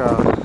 uh,